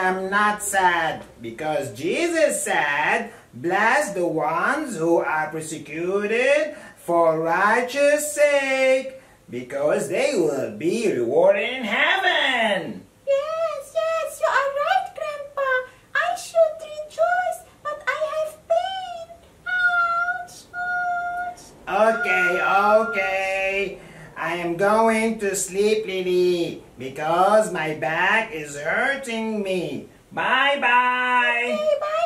Am not sad because Jesus said, Bless the ones who are persecuted for righteous sake because they will be rewarded in heaven. Yes, yes, you are right, Grandpa. I should rejoice, but I have pain. Ouch, ouch. Okay, okay. I am going to sleep, Lily, because my back is hurting me. Bye bye. Okay, bye-bye,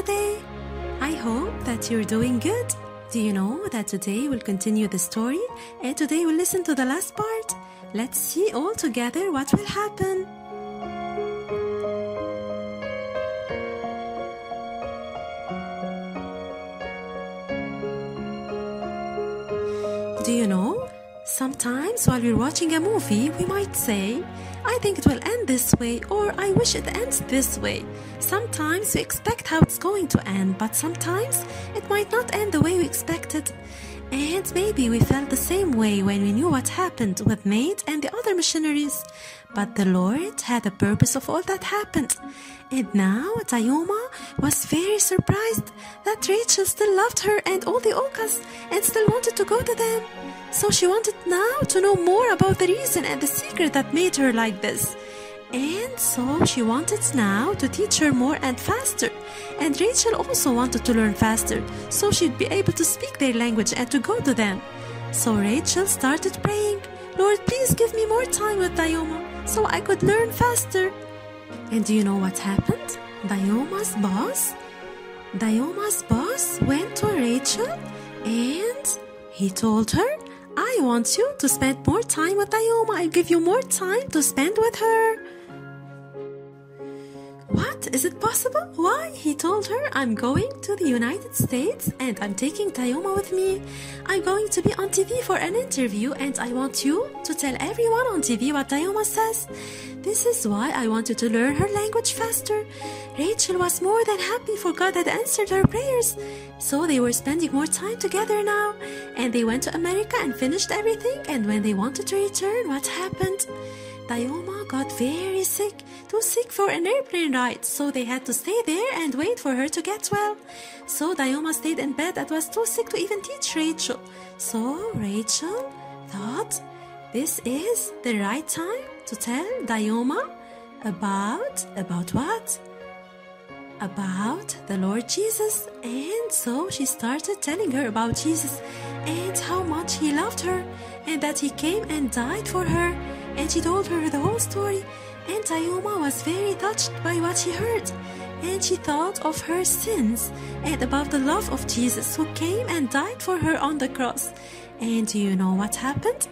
today? I hope that you're doing good. Do you know that today we'll continue the story and today we'll listen to the last part? Let's see all together what will happen. Do you know? Sometimes while we're watching a movie, we might say, I think it will end this way, or I wish it ends this way. Sometimes we expect how it's going to end, but sometimes it might not end the way we expected. And maybe we felt the same way when we knew what happened with Nate and the other missionaries. But the Lord had a purpose of all that happened. And now Dayuma was very surprised that Rachel still loved her and all the Aucas and still wanted to go to them. So she wanted now to know more about the reason and the secret that made her like this. And so she wanted now to teach her more and faster. And Rachel also wanted to learn faster, so she'd be able to speak their language and to go to them. So Rachel started praying, Lord, please give me more time with Dayuma so I could learn faster. And do you know what happened? Dayuma's boss? Dayuma's boss went to Rachel and he told her, I want you to spend more time with Dayuma. I'll give you more time to spend with her. What? Is it possible? Why? He told her, I'm going to the United States and I'm taking Dayuma with me. I'm going to be on TV for an interview and I want you to tell everyone on TV what Dayuma says. This is why I wanted to learn her language faster. Rachel was more than happy for God had answered her prayers. So they were spending more time together now. And they went to America and finished everything. And when they wanted to return, what happened? Dayuma got very sick, too sick for an airplane ride, so they had to stay there and wait for her to get well. So Dayuma stayed in bed and was too sick to even teach Rachel. So Rachel thought this is the right time to tell Dayuma about about what? About the Lord Jesus. And so she started telling her about Jesus and how much he loved her and that he came and died for her and she told her the whole story. And Dayuma was very touched by what she heard. And she thought of her sins and about the love of Jesus who came and died for her on the cross. And do you know what happened?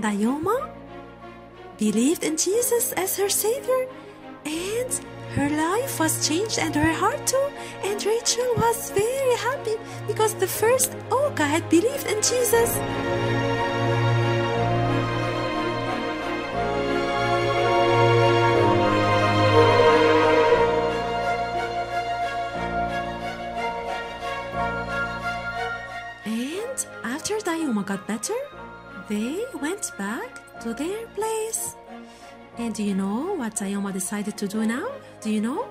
Dayuma believed in Jesus as her Savior, and her life was changed and her heart too. And Rachel was very happy because the first Auca had believed in Jesus. Got better, they went back to their place. And do you know what Dayuma decided to do now? Do you know?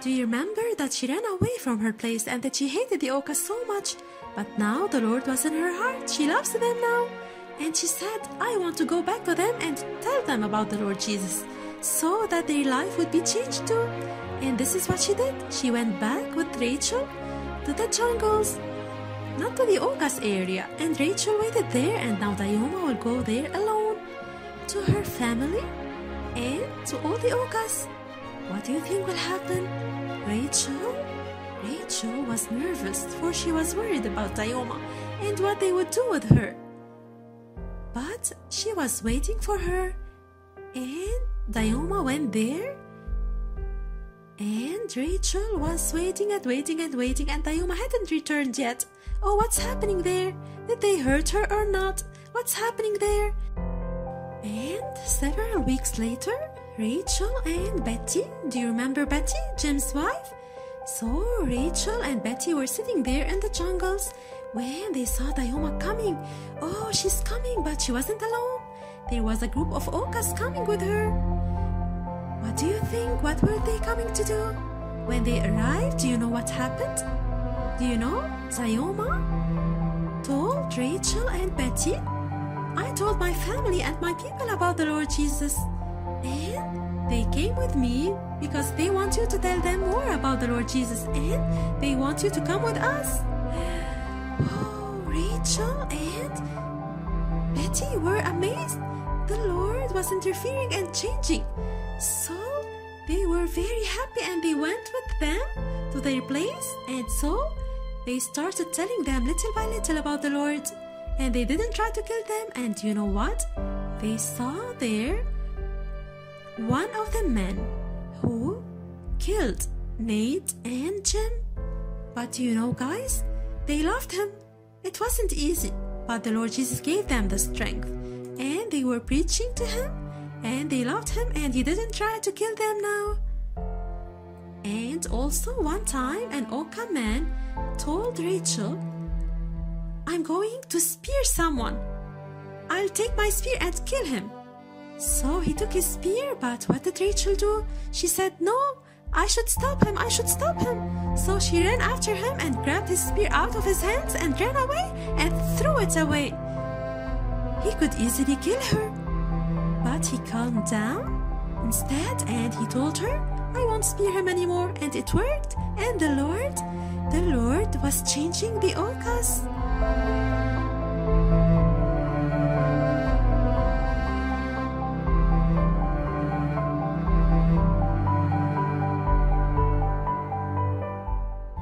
Do you remember that she ran away from her place and that she hated the Auca so much? But now the Lord was in her heart. She loves them now. And she said, I want to go back to them and tell them about the Lord Jesus so that their life would be changed too. And this is what she did. She went back with Rachel to the jungles not to the Aucas area, and Rachel waited there, and now Dayuma will go there alone to her family and to all the Aucas. What do you think will happen? Rachel? Rachel was nervous, for she was worried about Dayuma and what they would do with her. But she was waiting for her, and Dayuma went there and Rachel was waiting and waiting and waiting, and Dayuma hadn't returned yet. Oh, what's happening there? Did they hurt her or not? What's happening there? And several weeks later, Rachel and Betty, do you remember Betty, Jim's wife? So Rachel and Betty were sitting there in the jungles when they saw Dayuma coming. Oh, she's coming, but she wasn't alone. There was a group of Aucas coming with her. What do you think? What were they coming to do? When they arrived, do you know what happened? Do you know? Dayuma told Rachel and Betty, I told my family and my people about the Lord Jesus. And they came with me because they want you to tell them more about the Lord Jesus and they want you to come with us. Oh, Rachel and Betty were amazed. The Lord was interfering and changing. So they were very happy and they went with them to their place. And so they started telling them little by little about the Lord. And they didn't try to kill them. And you know what? They saw there one of the men who killed Nate and Jim. But you know, guys, they loved him. It wasn't easy, but the Lord Jesus gave them the strength. And they were preaching to him, and they loved him, and he didn't try to kill them now. And also, one time, an Auca man told Rachel, I'm going to spear someone. I'll take my spear and kill him. So he took his spear, but what did Rachel do? She said, No, I should stop him, I should stop him. So she ran after him and grabbed his spear out of his hands and ran away and threw it away. he could easily kill her. He calmed down instead and he told her, I won't spear him anymore. And it worked. And the Lord, the Lord was changing the Aucas.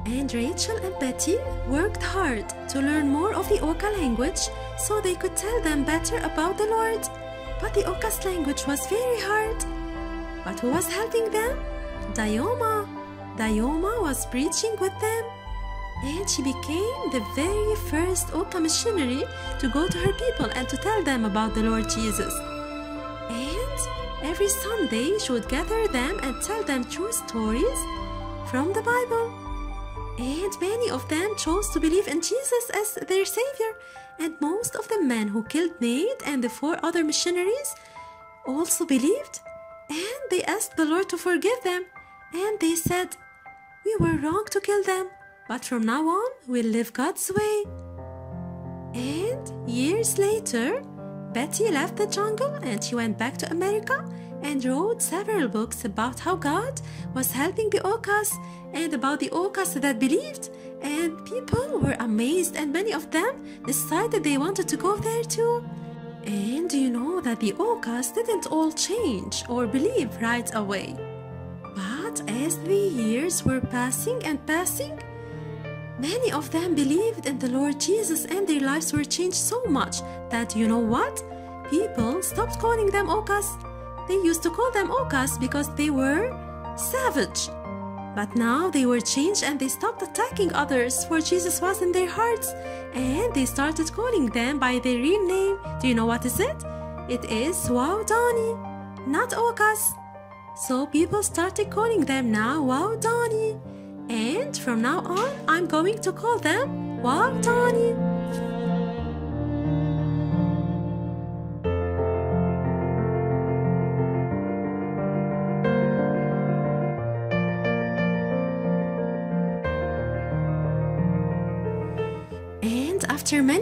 And Rachel and Betty worked hard to learn more of the Auca language so they could tell them better about the Lord. But the Auca's language was very hard. But who was helping them? Dayuma. Dayuma was preaching with them. And she became the very first Auca missionary to go to her people and to tell them about the Lord Jesus. And every Sunday she would gather them and tell them true stories from the Bible. And many of them chose to believe in Jesus as their savior. And most of the men who killed Nate and the four other missionaries also believed. And they asked the Lord to forgive them. And they said, We were wrong to kill them, but from now on we'll live God's way. And years later, Betty left the jungle and she went back to America and wrote several books about how God was helping the Aucas and about the Aucas that believed. And people were amazed, and many of them decided they wanted to go there too. And you know that the Aucas didn't all change or believe right away? But as the years were passing and passing, many of them believed in the Lord Jesus and their lives were changed so much that you know what? People stopped calling them Aucas. They used to call them Aucas because they were savage. But now they were changed and they stopped attacking others, for Jesus was in their hearts. And they started calling them by their real name. Do you know what is it? It is Waodani, not Aucas. So people started calling them now Waodani. And from now on, I'm going to call them Waodani.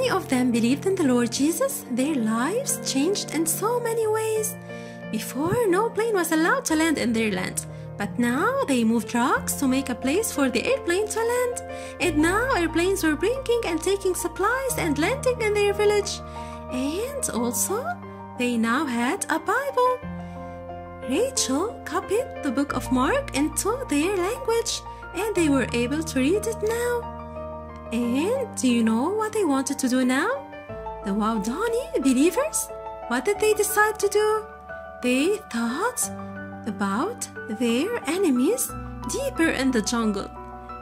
Many of them believed in the Lord Jesus, their lives changed in so many ways. Before, no plane was allowed to land in their land. But now they moved rocks to make a place for the airplane to land. And now airplanes were bringing and taking supplies and landing in their village. And also, they now had a Bible. Rachel copied the book of Mark into their language, and they were able to read it now. And do you know what they wanted to do now? The Waodani believers? What did they decide to do? They thought about their enemies deeper in the jungle.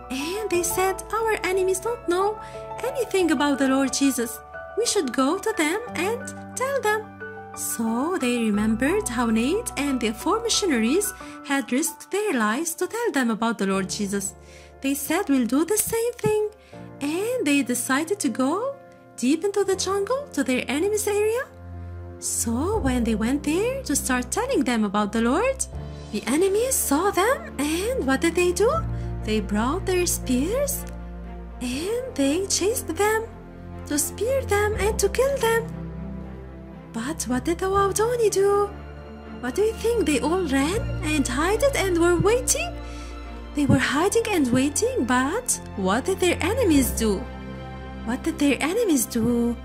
And they said, Our enemies don't know anything about the Lord Jesus. We should go to them and tell them. So they remembered how Nate and the four missionaries had risked their lives to tell them about the Lord Jesus. They said, We'll do the same thing. And they decided to go deep into the jungle to their enemy's area. So when they went there to start telling them about the Lord, the enemies saw them and what did they do? They brought their spears and they chased them to spear them and to kill them. But what did the Waodani do? What do you think? They all ran and hid and were waiting? They were hiding and waiting, but what did their enemies do? What did their enemies do?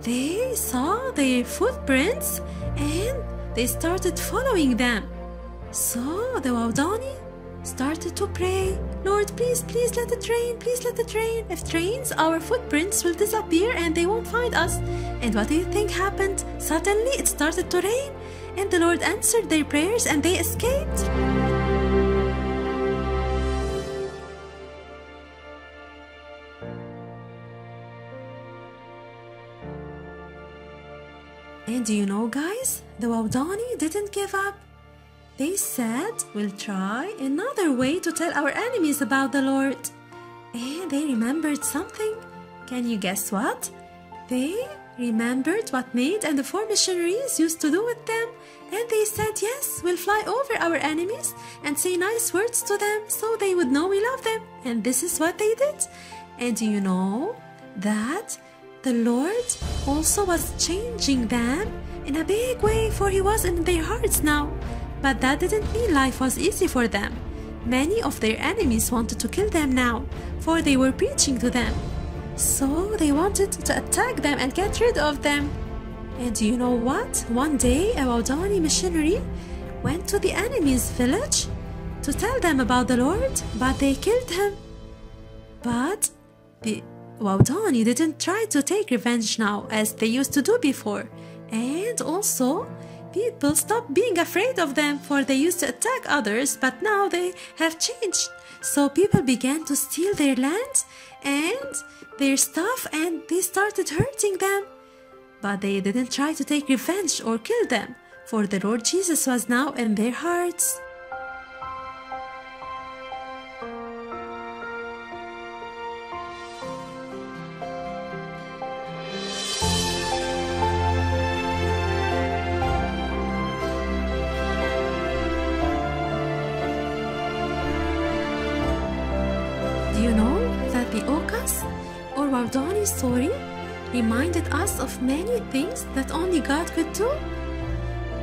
They saw their footprints and they started following them. So the Waodani started to pray, Lord, please, please let it rain, please let it rain. If rains, our footprints will disappear and they won't find us. And what do you think happened? Suddenly it started to rain, and the Lord answered their prayers and they escaped. Do you know, guys, the Waodani didn't give up. They said, We'll try another way to tell our enemies about the Lord. And they remembered something. Can you guess what? They remembered what Nate and the four missionaries used to do with them. And they said, Yes, we'll fly over our enemies and say nice words to them so they would know we love them. And this is what they did. And do you know that the Lord also was changing them in a big way, for He was in their hearts now. But that didn't mean life was easy for them. Many of their enemies wanted to kill them now, for they were preaching to them. So they wanted to attack them and get rid of them. And you know what? One day, a Waodani missionary went to the enemy's village to tell them about the Lord, but they killed him. But the Waodani didn't try to take revenge now as they used to do before. And also, people stopped being afraid of them for they used to attack others, but now they have changed. So people began to steal their land and their stuff and they started hurting them. But they didn't try to take revenge or kill them, for the Lord Jesus was now in their hearts. You know that the Aucas or Waodani story reminded us of many things that only God could do?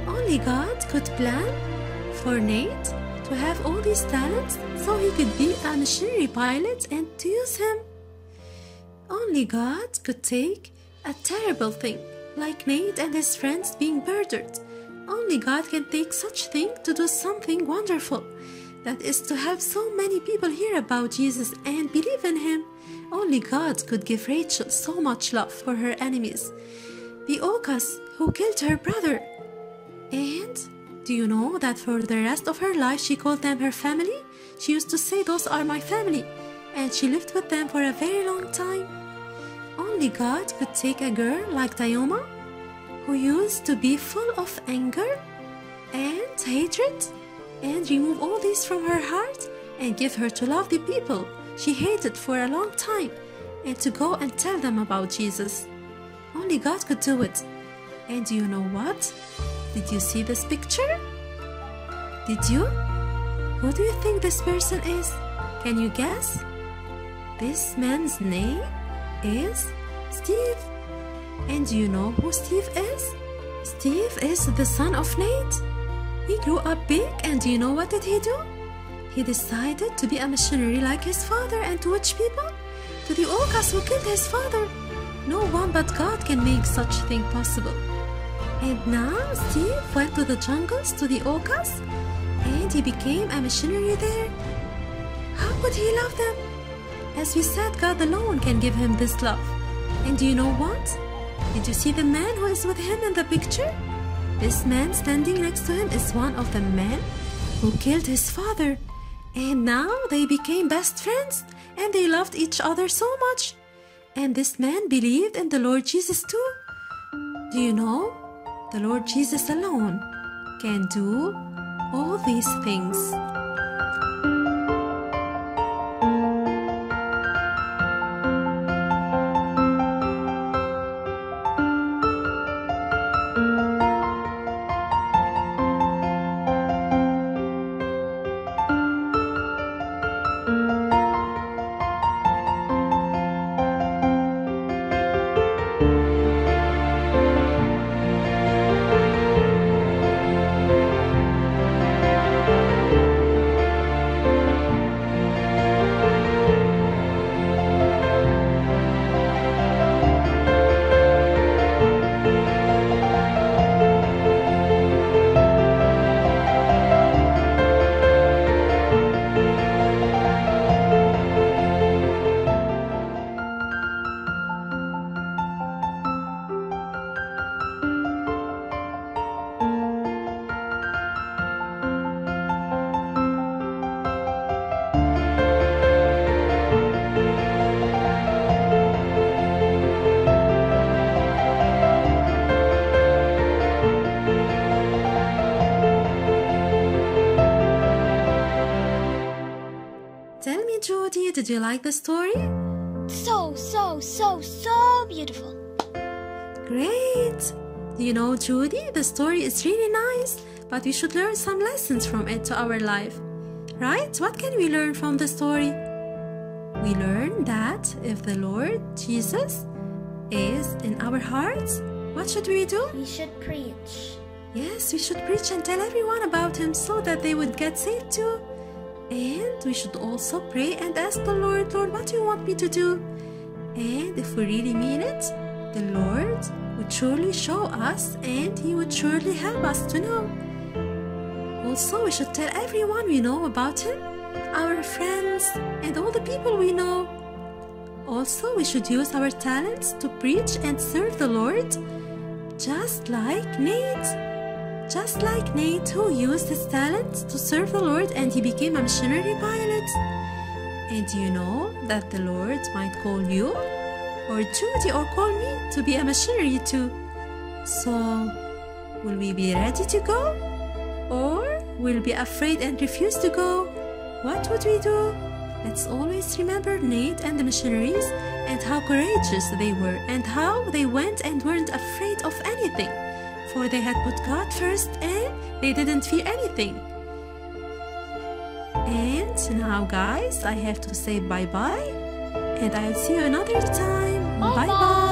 Only God could plan for Nate to have all these talents so he could be a missionary pilot and to use him. Only God could take a terrible thing like Nate and his friends being murdered. Only God can take such thing to do something wonderful. That is to have so many people hear about Jesus and believe in him. Only God could give Rachel so much love for her enemies. The Aucas who killed her brother. And do you know that for the rest of her life she called them her family? She used to say, Those are my family. And she lived with them for a very long time. Only God could take a girl like Dayuma, who used to be full of anger and hatred, and remove all these from her heart and give her to love the people she hated for a long time and to go and tell them about Jesus. Only God could do it. And do you know what? Did you see this picture? Did you? Who do you think this person is? Can you guess? This man's name is Steve. And do you know who Steve is? Steve is the son of Nate. He grew up big, and do you know what did he do? He decided to be a missionary like his father, and to which people? To the Aucas who killed his father. No one but God can make such thing possible. And now Steve went to the jungles to the Aucas, and he became a missionary there. How could he love them? As we said, God alone can give him this love. And do you know what? Did you see the man who is with him in the picture? This man standing next to him is one of the men who killed his father. And now they became best friends and they loved each other so much. And this man believed in the Lord Jesus too. Do you know? The Lord Jesus alone can do all these things. Did you like the story? So, so, so, so beautiful. Great! Do you know, Judy, the story is really nice, but we should learn some lessons from it to our life. Right? What can we learn from the story? We learn that if the Lord Jesus is in our hearts, what should we do? We should preach. Yes, we should preach and tell everyone about Him so that they would get saved too. And we should also pray and ask the Lord, Lord, what do you want me to do? And if we really mean it, the Lord would surely show us and He would surely help us to know. Also, we should tell everyone we know about Him, our friends, and all the people we know. Also, we should use our talents to preach and serve the Lord, just like Nate. Just like Nate, who used his talents to serve the Lord and he became a missionary pilot. And do you know that the Lord might call you, or Judy, or call me to be a missionary too. So, will we be ready to go? Or will we be afraid and refuse to go? What would we do? Let's always remember Nate and the missionaries and how courageous they were and how they went and weren't afraid of anything. For they had put God first and they didn't fear anything. And now, guys, I have to say bye bye. And I'll see you another time. Bye bye.